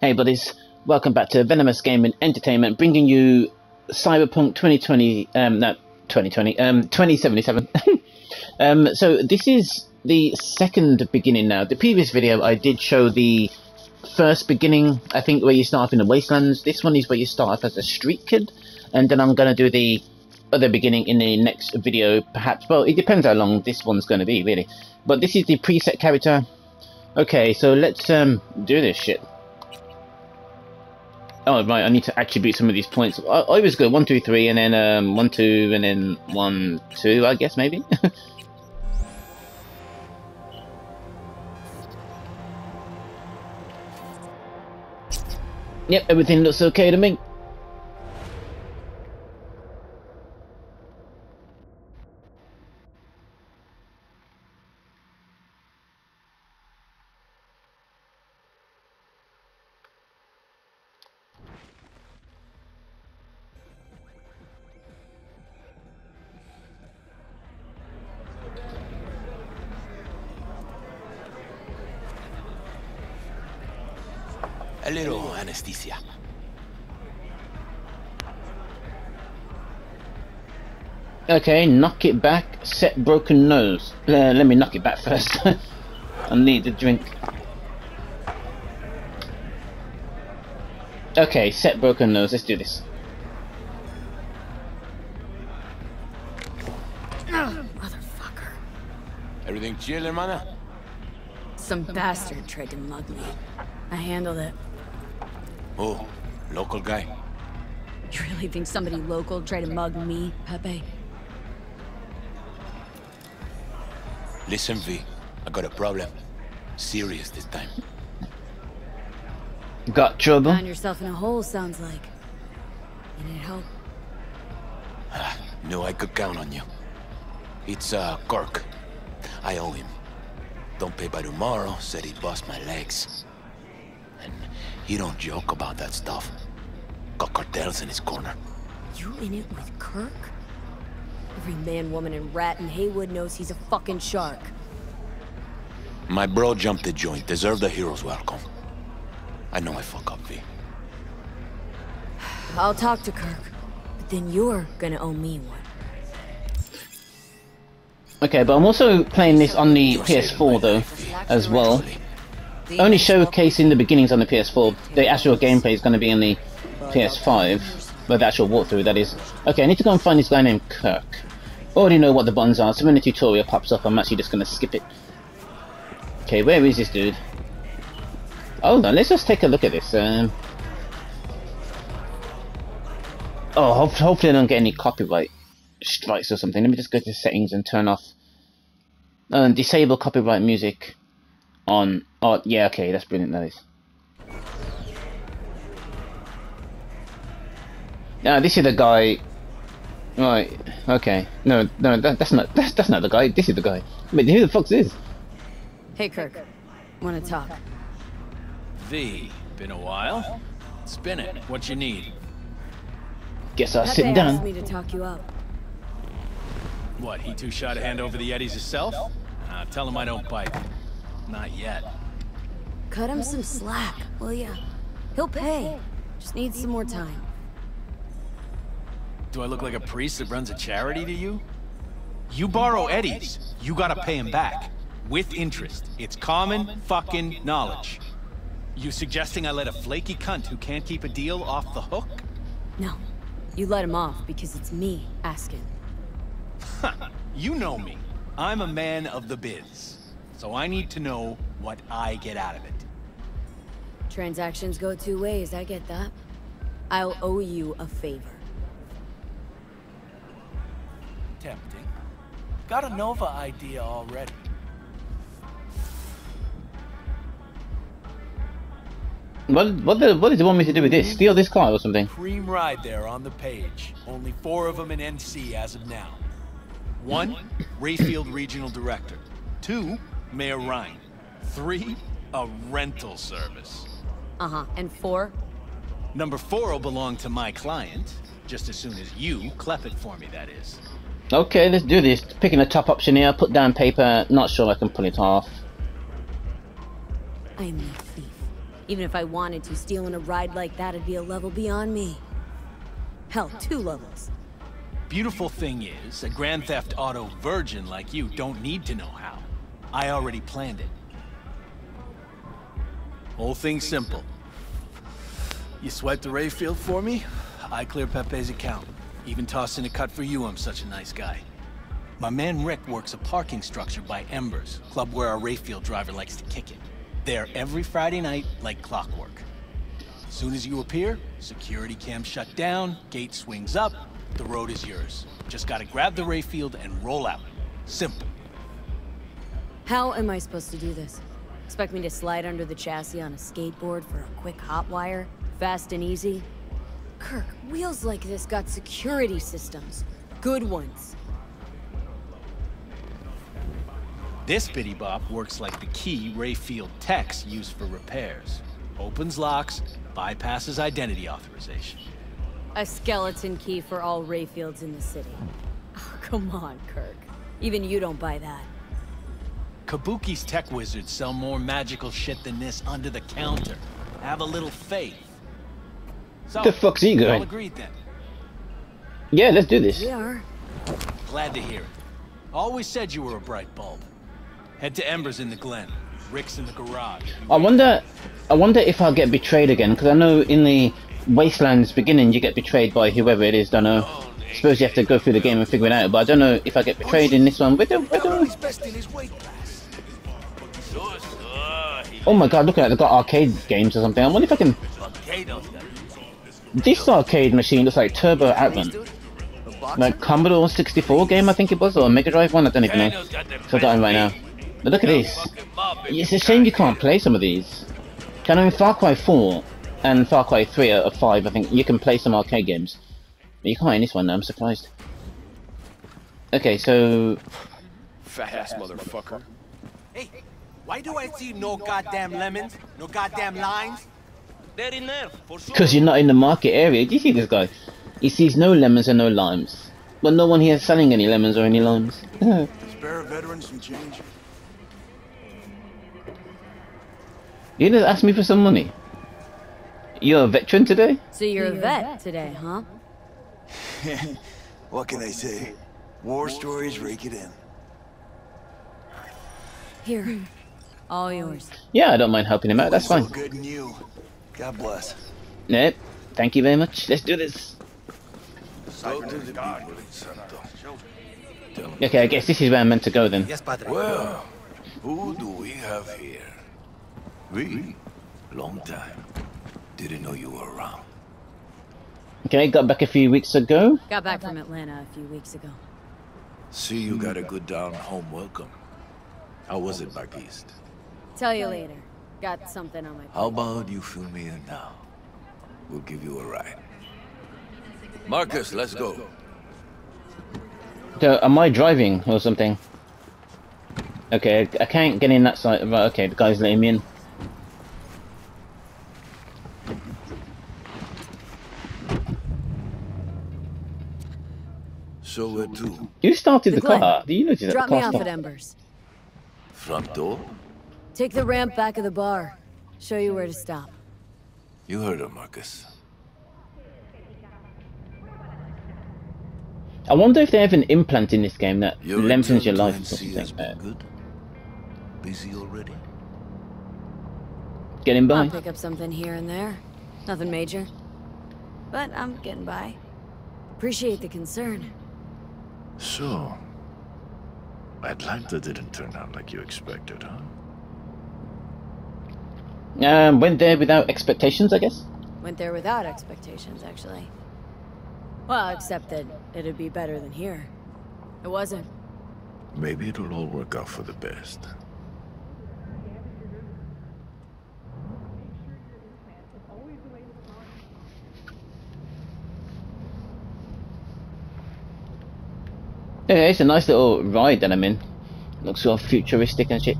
Hey buddies, welcome back to Venomous Gaming Entertainment, bringing you Cyberpunk 2020, um, no, 2020, um, 2077. um, so this is the second beginning now. The previous video I did show the first beginning, I think where you start off in the wastelands. This one is where you start off as a street kid, and then I'm going to do the other beginning in the next video, perhaps. Well, it depends how long this one's going to be, really. But this is the preset character. Okay, so let's um do this shit. Oh, right, I need to attribute some of these points. I, I always go 1, 2, 3, and then um, 1, 2, and then 1, 2, I guess, maybe? yep, everything looks okay to me. Okay, knock it back, set broken nose. Uh, let me knock it back first. I need a drink. Okay, set broken nose, let's do this. Motherfucker. Everything chill, hermana? Some bastard tried to mug me. I handled it. Oh, local guy. You really think somebody local tried to mug me, Pepe? Listen, V. I got a problem. Serious this time. Got trouble? Found yourself in a hole, sounds like. You need help? Knew I could count on you. It's, uh, Kirk. I owe him. Don't pay by tomorrow, said he'd bust my legs. And he don't joke about that stuff. Got cartels in his corner. You in it with Kirk? Every man, woman, and rat in Heywood knows he's a fucking shark. My bro jumped the joint, deserved a hero's welcome. I know I fuck up, V. I'll talk to Kirk, but then you're gonna owe me one. Okay, but I'm also playing this on the PS4 though, as well. Only showcasing the beginnings on the PS4. The actual gameplay is going to be on the PS5. but the actual walkthrough, that is. Okay, I need to go and find this guy named Kirk. Already know what the buttons are, so when the tutorial pops up, I'm actually just going to skip it. Okay, where is this dude? Hold on, let's just take a look at this. Um, oh, ho hopefully I don't get any copyright strikes or something. Let me just go to settings and turn off. Uh, disable copyright music on. Oh, yeah, okay, that's brilliant, that is. Now, this is the guy. Right, okay. No, no, that, that's not that's, that's not the guy. This is the guy. Wait, who the fuck's this? Hey, Kirk. Wanna talk? V, been a while? Spin it. What you need? Guess I'll Pepe sit asked down. me to talk you up. What, he too shy to hand over the Eddies himself? Uh, tell him I don't bite. Not yet. Cut him some slack, will ya? He'll pay. Just needs some more time. Do I look like a priest that runs a charity to you? You borrow Eddies, you gotta pay him back. With interest. It's common fucking knowledge. You suggesting I let a flaky cunt who can't keep a deal off the hook? No. You let him off because it's me asking. You know me. I'm a man of the biz. So I need to know what I get out of it. Transactions go two ways, I get that. I'll owe you a favor. Got a Nova idea already. What what the, what does he want me to do with this? Steal this car or something? Cream ride there on the page. Only four of them in NC as of now. One, Rayfield Regional Director. Two, Mayor Ryan. Three, a rental service. Uh-huh. And four? Number four will belong to my client, just as soon as you clep it for me, that is. Okay, let's do this. Picking a top option here, put down paper, not sure I can pull it off. I'm the thief. Even if I wanted to, stealing a ride like that'd be a level beyond me. Hell, two levels. Beautiful thing is, a Grand Theft Auto virgin like you don't need to know how. I already planned it. Whole thing simple. You swipe the Rayfield for me, I clear Pepe's account. Even toss in a cut for you, I'm such a nice guy. My man Rick works a parking structure by Embers, club where our Rayfield driver likes to kick it. There every Friday night, like clockwork. As soon as you appear, security cam shut down, gate swings up, the road is yours. Just gotta grab the Rayfield and roll out. Simple. How am I supposed to do this? Expect me to slide under the chassis on a skateboard for a quick hot wire? Fast and easy? Kirk, wheels like this got security systems. Good ones. This bitty bop works like the key Rayfield techs use for repairs. Opens locks, bypasses identity authorization. A skeleton key for all Rayfields in the city. Oh, come on, Kirk. Even you don't buy that. Kabuki's tech wizards sell more magical shit than this under the counter. Have a little faith. So, The fuck's he all going? agreed then. Yeah, let's do this. We are. Glad to hear it. Always said you were a bright bulb. Head to Embers in the Glen. Rick's in the garage. I wonder, I wonder if I'll get betrayed again because I know in the Wastelands beginning you get betrayed by whoever it is. Don't know. I Suppose you have to go through the game and figure it out. But I don't know if I get betrayed in this one. Where do, where do... Oh my god! Look at that. They've got arcade games or something. I wonder if I can. This arcade machine looks like Turbo Outrun. Like Commodore 64 game, I think it was, or Mega Drive one. I don't even know. Forgotten right now. But look at this. It's a shame you can't play some of these. I know in Far Cry 4 and Far Cry 3 out of 5, I think you can play some arcade games. But you can't in this one, I'm surprised. Okay, so... Fat ass motherfucker. Hey, why do I see no goddamn lemons? No goddamn limes? They're in there, for sure. Because you're not in the market area. Do you see this guy? He sees no lemons and no limes. But no one here is selling any lemons or any limes. Spare a veteran some change. you just asked me for some money. You're a veteran today? So you're a vet today, huh? What can I say? War stories rake it in. Here. All yours. Yeah, I don't mind helping him out, that's fine. good in you. God bless. Nope. Thank you very much. Let's do this. Go to the people, Okay, I guess this is where I'm meant to go then. Yes, padre. Well, who do we have here? We? Long time. Didn't know you were around. Okay, got back a few weeks ago. Got back from Atlanta a few weeks ago. See you got a good down home welcome. How was it back east? Tell you later. Got something on my How about you fill me in now? We'll give you a ride. Marcus, let's go. So, am I driving or something? Okay, I I can't get in that side. Right, okay, the guy's letting me in. So where to? You started The the, car. Do you notice that Drop the me car off at stopped? Embers. Front door? Take the ramp back of the bar. Show you where to stop. You heard her, Marcus. I wonder if they have an implant in this game that Your lengthens your life or something. been good? Busy already? getting by. I'll pick up something here and there. Nothing major. But I'm getting by. Appreciate the concern. So, Atlanta didn't turn out like you expected, huh? Um, went there without expectations, I guess. Went there without expectations, actually. Well, except that it'd be better than here. It wasn't. Maybe it'll all work out for the best. Yeah, it's a nice little ride that I'm in. Looks sort of futuristic and shit.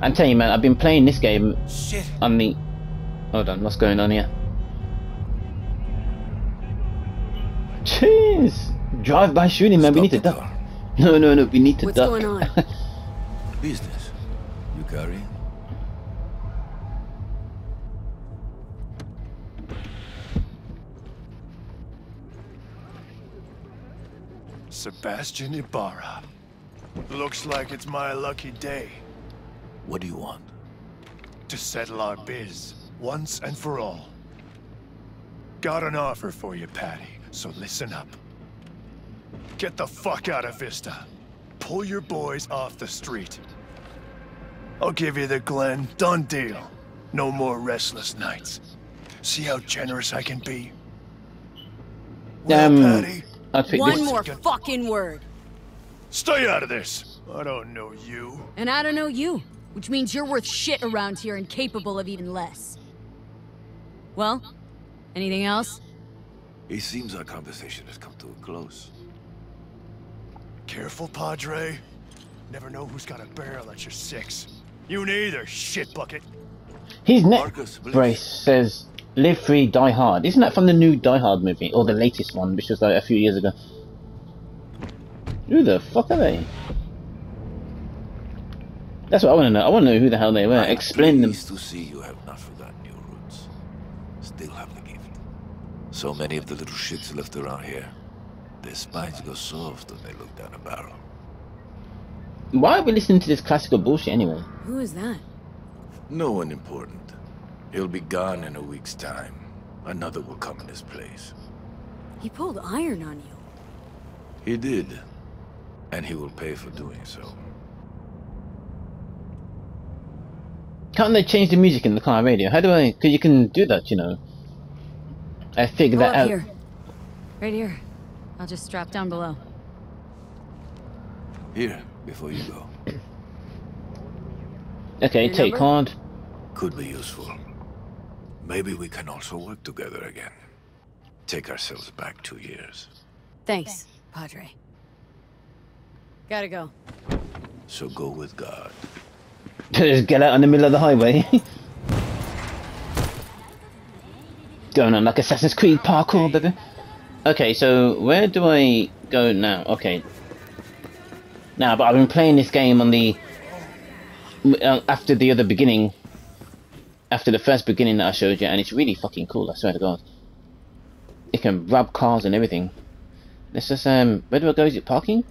I'm telling you, man, I've been playing this game Shit. on the... Hold on, what's going on here? Jeez! Drive by shooting, man. Stop we need to duck. Car. No, no, no. We need to What's duck. What's going on? Business. You carry? Sebastian Ibarra. Looks like it's my lucky day. What do you want? to settle our biz once and for all. Got an offer for you, Patty, so listen up. Get the fuck out of Vista. Pull your boys off the street. I'll give you the Glen. Done deal. No more restless nights. See how generous I can be? Damn. Well, Um, Patty, I think One this. more fucking word. stay out of this. I don't know you. And I don't know you, which means you're worth shit around here and capable of even less. Well, anything else? It seems our conversation has come to a close. Careful, Padre. Never know who's got a barrel at your six. You neither, shit bucket. His neck Marcus, brace says "Live Free, Die Hard." Isn't that from the new Die Hard movie or the latest one, which was like a few years ago? Who the fuck are they? That's what I want to know. I want to know who the hell they were. I am Explain them. to see you have not forgotten your roots. Still have the gift. So many of the little shits left around here. Their spines go soft when they look down a barrel. Why are we listening to this classical bullshit anyway? Who is that? No one important. He'll be gone in a week's time. Another will come in his place. He pulled iron on you. He did. And he will pay for doing so. Can't they change the music in the car radio? How do I? Because you can do that, you know. I figured that up out. here. Right here. I'll just strap down below. Here, before you go. Okay, Your take number? card. Could be useful. Maybe we can also work together again. Take ourselves back two years. Thanks, Padre. Gotta go. So go with God. Just get out in the middle of the highway. Going on like Assassin's Creed parkour, baby. Okay, so where do I go now? Okay. Now, but I've been playing this game on the uh, after the other beginning, after the first beginning that I showed you, and it's really fucking cool. I swear to God. It can rob cars and everything. Let's just um, where do I go? Is it parking?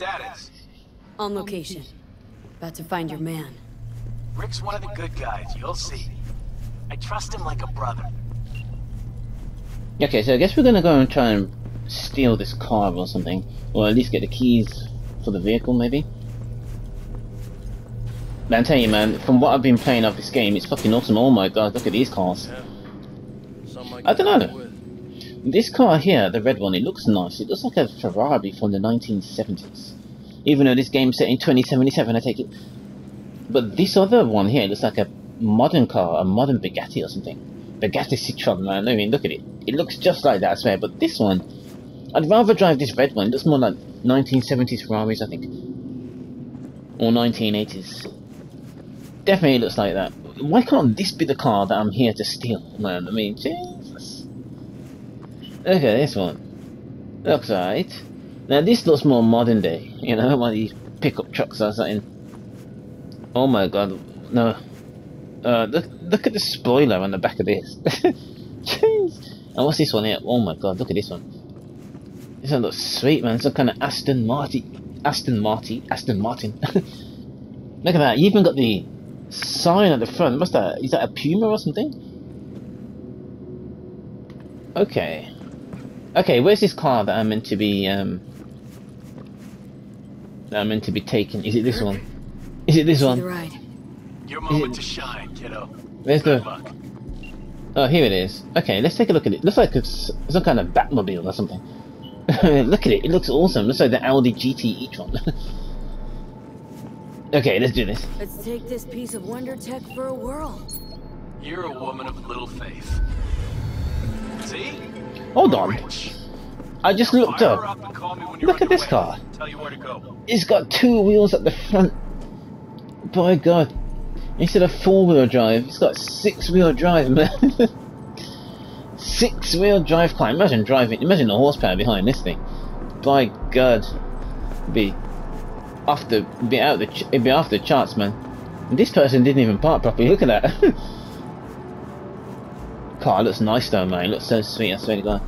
Status. On location. About to find your man. Rick's one of the good guys, you'll see. I trust him like a brother. Okay, so I guess we're gonna go and try and steal this car or something, or at least get the keys for the vehicle, maybe. But I'm telling you, man, from what I've been playing of this game, it's fucking awesome. Oh my god, look at these cars. I don't know. This car here, the red one, it looks nice. It looks like a Ferrari from the 1970s. Even though this game's set in 2077, I take it. But this other one here looks like a modern car, a modern Bugatti or something. Bugatti Citroen, man. I mean, look at it. It looks just like that, I swear. But this one, I'd rather drive this red one. It looks more like 1970s Ferraris, I think. Or 1980s. Definitely looks like that. Why can't this be the car that I'm here to steal, man? I mean, Jesus. Look at this one. Looks alright. Now this looks more modern day, you know, one of these pickup trucks or something. Oh my god, no. Uh, look, look at the spoiler on the back of this. Jeez. And what's this one here? Oh my god, look at this one. This one looks sweet, man. Some kind of Aston Martin. Aston Martin. Aston Martin. look at that. You even got the sign at the front. What's that? Is that a Puma or something? Okay. Okay, where's this car that I'm meant to be, um... That I'm meant to be taking? Is it this one? Is it this See the one? ride. Your moment to shine, kiddo. Where's Good the... luck. Oh, here it is. Okay, let's take a look at it. Looks like it's some kind of Batmobile or something. look at it. It looks awesome. Looks like the Audi GT e-tron. okay, let's do this. Let's take this piece of wonder tech for a whirl. You're a woman of little faith. See? Hold on. I just looked up. Look at this car. It's got two wheels at the front. By God. Instead of four-wheel drive, it's got six-wheel drive, man. Six-wheel drive car. Imagine driving. Imagine the horsepower behind this thing. By God. Be off the be out the be off the charts, man. And this person didn't even park properly. Look at that. Car looks nice though, man. It looks so sweet. I swear to God.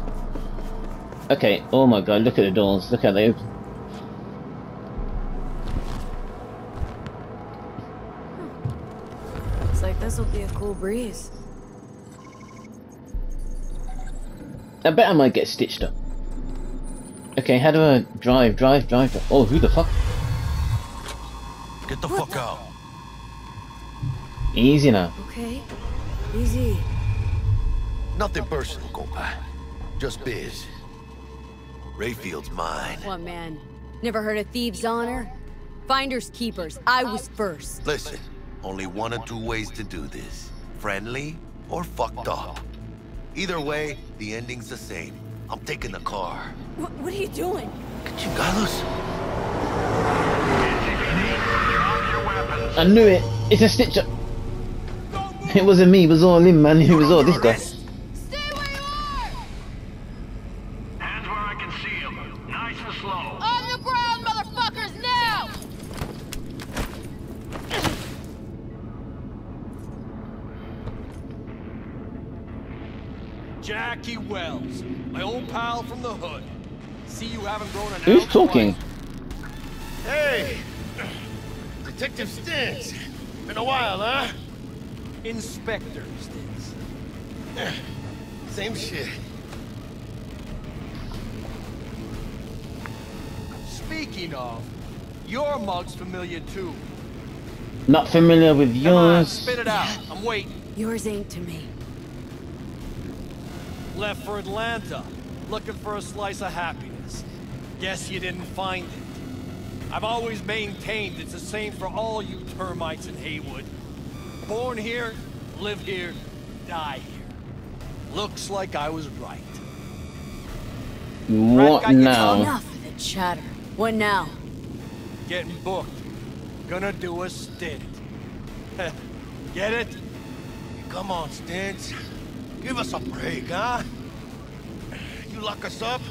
Okay. Oh my God. Look at the doors. Look how they open. Hmm. Looks like this'll be a cool breeze. I bet I might get stitched up. Okay, how do I drive, drive, drive? Oh, who the fuck? Get the fuck out. Easy now. Okay. Easy. Nothing personal, compa. Just biz. Rayfield's mine. What, man? Never heard of thieves' honor? Finders keepers. I was first. Listen, only one or two ways to do this. Friendly or fucked up. Either way, the ending's the same. I'm taking the car. What, what are you doing? Chingados? I knew it. It's a stitch up. It wasn't me. It was all him, man. It was all this guy. Stay where you are! Hands where I can see them. Nice and slow. On the ground, motherfuckers, now! Jackie Welles, my old pal from the hood. See you haven't grown an Who's ounce talking? Hey! Detective Stintz. Been a while, huh? Inspector Stitz. Same shit. Speaking of, your mug's familiar too. Not familiar with yours. Come on, yours. spit it out. I'm waiting. Yours ain't to me. Left for Atlanta, looking for a slice of happiness. Guess you didn't find it. I've always maintained it's the same for all you termites in Heywood. Born here, live here, die here. Looks like I was right. What now? Enough of the chatter. What now? Getting booked. Gonna do a stint. Get it? Come on, Stintz. Give us a break, huh? You lock us up,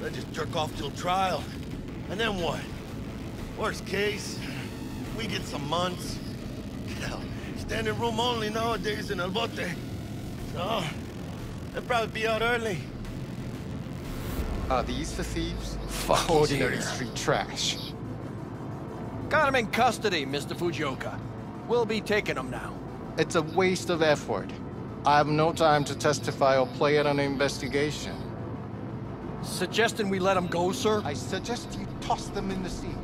then just jerk off till trial. And then what? Worst case, we get some months. Hell, standing room only nowadays in El Bote. So, they'll probably be out early. Are these the thieves? Fuck, he's Ordinary here. street trash. Got him in custody, Mr. Fujioka. We'll be taking him now. It's a waste of effort. I have no time to testify or play in an investigation. Suggesting we let him go, sir? I suggest you toss them in the sea.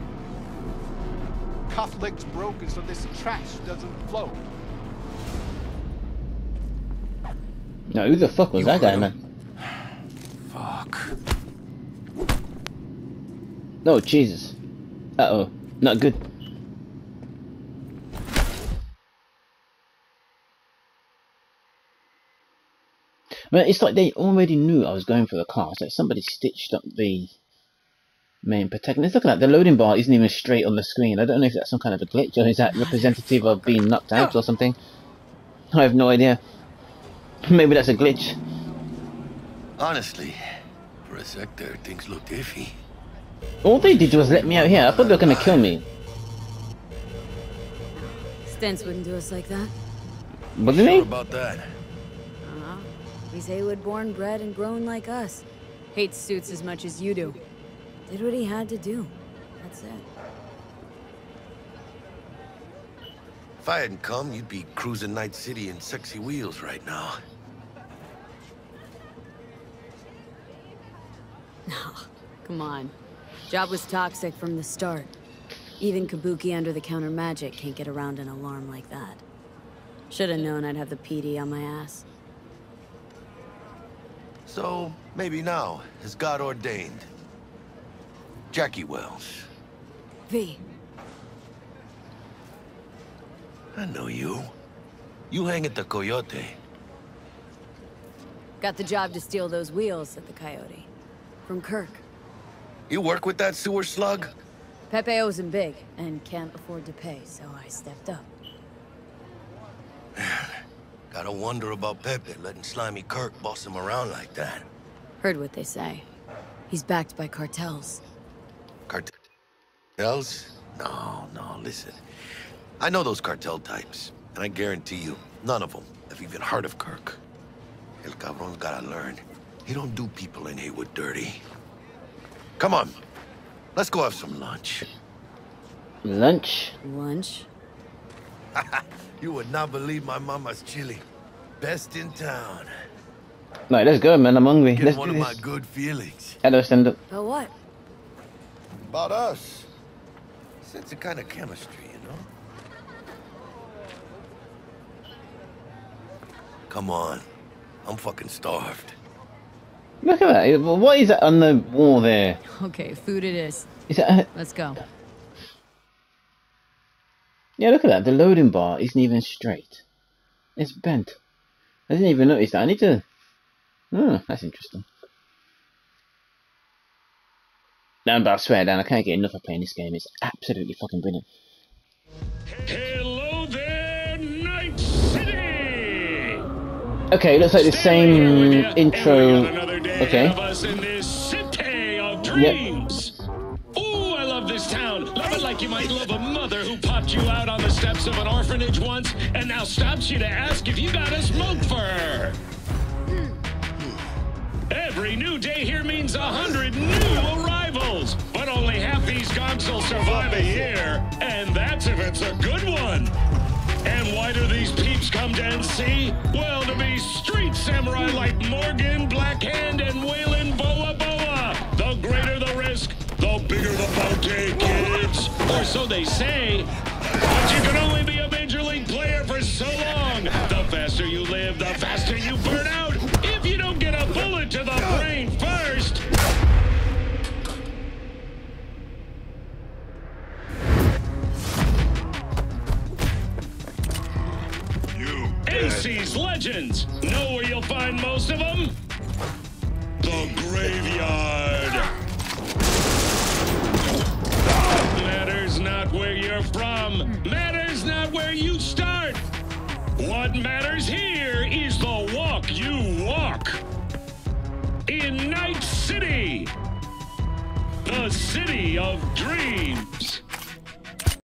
Cuff legs broken so this trash doesn't flow. Now, who the fuck was that guy, man? Fuck. Oh, Jesus. Uh oh. Not good. Well, it's like they already knew I was going for the car. Like somebody stitched up the main protagonist. Look at that. The loading bar isn't even straight on the screen. I don't know if that's some kind of a glitch or is that representative of being knocked out or something. I have no idea. Maybe that's a glitch. Honestly, for a sec there, things looked iffy. All they did was let me out here. I thought they were gonna kill me. Stents wouldn't do us like that. Wasn't Sure he? about that? Uh-huh. He's Heywood born, bred, and grown like us. Hates suits as much as you do. Did what he had to do. That's it. If I hadn't come, you'd be cruising Night City in sexy wheels right now. No, Come on. Job was toxic from the start. Even Kabuki under-the-counter magic can't get around an alarm like that. Should've known I'd have the PD on my ass. So, maybe now, as God ordained. Jackie Welles. V, I know you. You hang at the Coyote. got the job to steal those wheels at the Coyote. From Kirk. You work with that sewer slug? Pepe owes him big, and can't afford to pay, so I stepped up. Gotta wonder about Pepe letting Slimy Kirk boss him around like that. Heard what they say. He's backed by cartels. Cartels? No, no, listen. I know those cartel types, and I guarantee you, none of them have even heard of Kirk. El cabron's gotta learn. He don't do people in Heywood dirty. Come on. Let's go have some lunch. Lunch? Lunch? you would not believe my mama's chili. Best in town. Right, let's go, man. I'm hungry. Get let's one do of this. my good feelings. Hello, stand up. But what? About us. Sense a kind of chemistry, you know? Come on. I'm fucking starved. Look at that. What is that on the wall there? Okay, food it is. Is that? Let's go. Yeah, look at that. The loading bar isn't even straight. It's bent. I didn't even notice that. I need to. Oh, that's interesting. Dan, but I swear, Dan, I can't get enough of playing this game. It's absolutely fucking brilliant. Hello there, Night City! Okay, looks like the same intro. Okay. of us in this city of Yep. Ooh, I love this town. Love it like you might love a mother who popped you out on the steps of an orphanage once and now stops you to ask if you got a smoke for her. Every new day here means a hundred new arrivals, but only half these gonks will survive a year, and that's if it's a good one. And why do these peeps come to NC? Well, to be street samurai like Morgan, Blackhand, and Weyland Boa Boa. The greater the risk, the bigger the bounty, kids. Or so they say. But you can only be a major league player